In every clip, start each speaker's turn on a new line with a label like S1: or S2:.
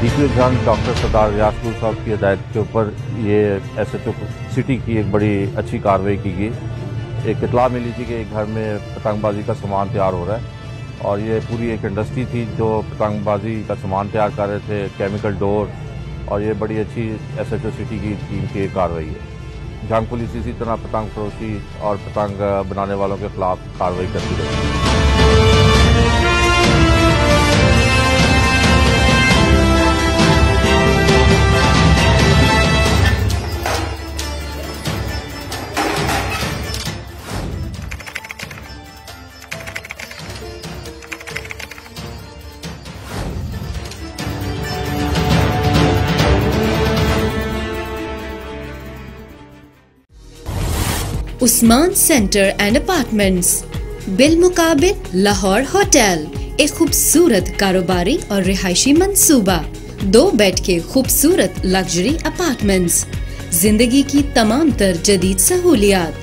S1: D P Jhang doctor Sardar रियासपुर साहब की हदायत के ऊपर ये एस एच ओ सिटी की एक बड़ी अच्छी कार्रवाई की गई। एक इतला मिली थी कि एक घर में पतंगबाजी का सामान तैयार हो रहा है और ये पूरी एक इंडस्ट्री थी जो पतंगबाजी का सामान तैयार कर रहे थे, केमिकल डोर और ये बड़ी अच्छी एस एच ओ सिटी की टीम की कार्रवाई है। जंग पुलिस इसी तरह पतंग फरोशी और पतंग बनाने वालों के खिलाफ कार्रवाई करती रही।
S2: उस्मान सेंटर एंड अपार्टमेंट्स बिल मुकाबिल लाहौर होटल। एक खूबसूरत कारोबारी और रिहायशी मंसूबा। दो बेड के खूबसूरत लग्जरी अपार्टमेंट्स ज़िंदगी की तमाम तर जदीद सहूलियात।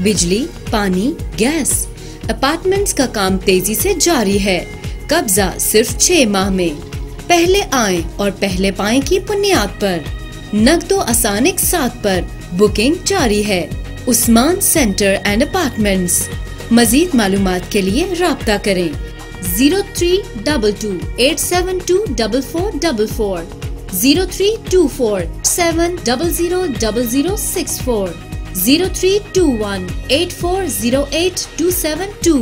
S2: बिजली, पानी, गैस। अपार्टमेंट्स का काम तेज़ी से जारी है। कब्जा सिर्फ़ छह माह में। पहले आए और पहले पाए की बुनियाद पर। नकदो आसान एक साथ पर। बुकिंग जारी है। Usman centre and apartments. मजीद मालूम के लिए रब्ता करें। Zero three double two eight seven two double four double four. Zero three two four seven double zero double zero six four. Zero three two one eight four zero eight two seven two.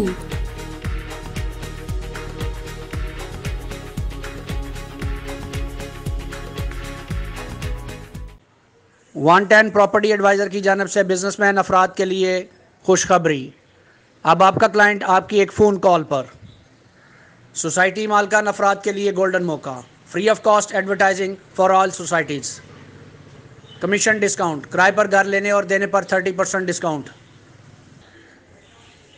S3: One ten property advisor की जानब से businessman अफराद के लिए खुशखबरी। अब आपका client आपकी एक फ़ोन कॉल पर। सोसाइटी मालकान अफराद के लिए गोल्डन मौका। Free of cost advertising for all societies commission discount किराए पर घर लेने और देने पर थर्टी परसेंट डिस्काउंट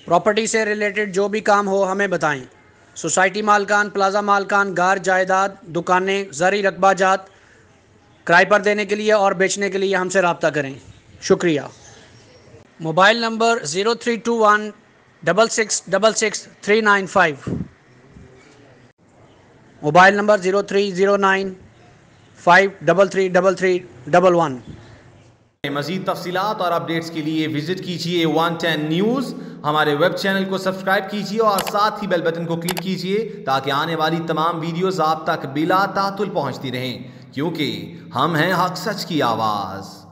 S3: प्रॉपर्टी से रिलेटेड जो भी काम हो, हमें बताएँ। सोसाइटी मालकान प्लाजा मालकान, गार, जायदाद, दुकानें, जरी, रकबा, जात किराए पर देने के लिए और बेचने के लिए हमसे रबता करें। शुक्रिया। Mobile number zero three two one double six double six three nine five. Mobile number zero three zero nine five double three double three double one.
S4: मजीद तफसीत और अपडेट्स के लिए विज़िट कीजिए वन टेन न्यूज़। हमारे web channel को subscribe कीजिए और साथ ही बेल बटन को क्लिक कीजिए ताकि आने वाली तमाम वीडियोस आप तक बिला तातुल पहुँचती रहें। क्योंकि हम हैं हक सच की आवाज़।